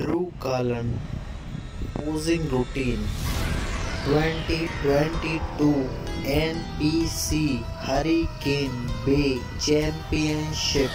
Drew Carlin posing routine 2022 NPC Hurricane Bay Championship